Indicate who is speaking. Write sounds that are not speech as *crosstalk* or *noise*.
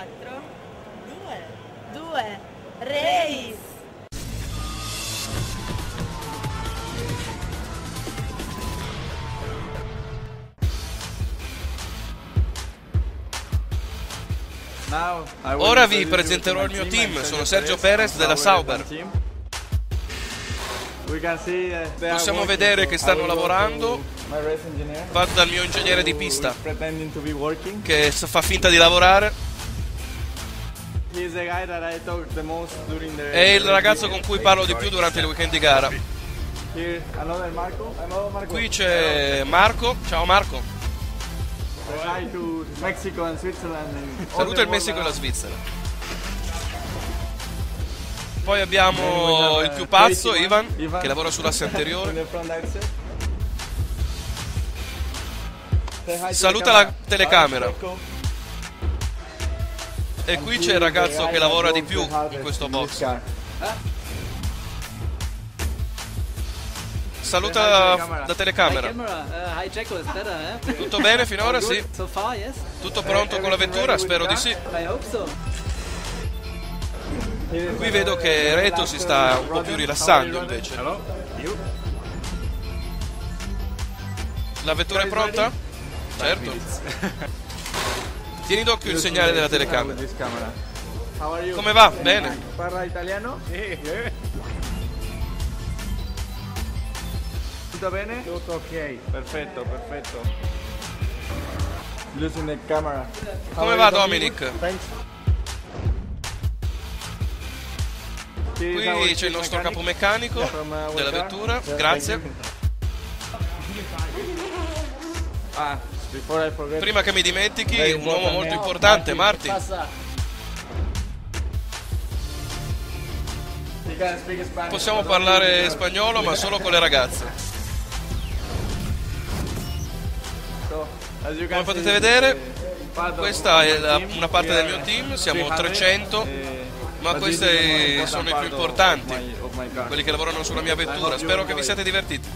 Speaker 1: 4, 2, 2, race!
Speaker 2: Ora vi presenterò il mio team, sono Sergio Perez della Sauber. Possiamo vedere che stanno lavorando. Vado dal mio ingegnere di pista che fa finta di lavorare. È il ragazzo con cui parlo di più durante il weekend di gara. Qui c'è Marco. Ciao Marco. Saluta il Messico e la Svizzera. Poi abbiamo il più pazzo, Ivan, che lavora sull'asse anteriore. *laughs* Saluta la telecamera. E qui c'è il ragazzo che lavora di più in questo box. Saluta la telecamera. Tutto bene finora? Sì. Tutto pronto con la vettura? Spero di sì. Qui vedo che Reto si sta un po' più rilassando invece. La vettura è pronta? Certo. *laughs* Tieni d'occhio il segnale della telecamera. Come va? Bene.
Speaker 3: Parla italiano?
Speaker 4: Sì.
Speaker 3: Tutto bene?
Speaker 4: Tutto ok.
Speaker 3: Perfetto, perfetto. Losing the camera.
Speaker 2: Come va Dominic? Qui c'è il nostro capomeccanico della vettura, grazie.
Speaker 3: Ah.
Speaker 2: Prima che mi dimentichi, un uomo molto importante, Martin. Possiamo parlare spagnolo ma solo con le ragazze. Come potete vedere,
Speaker 3: of
Speaker 2: questa è la- una parte del mio team, siamo
Speaker 3: 300,
Speaker 2: 300,
Speaker 3: eh,
Speaker 2: ma questi sono i più importanti, quelli che lavorano sulla mia vettura. Spero che vi siate divertiti.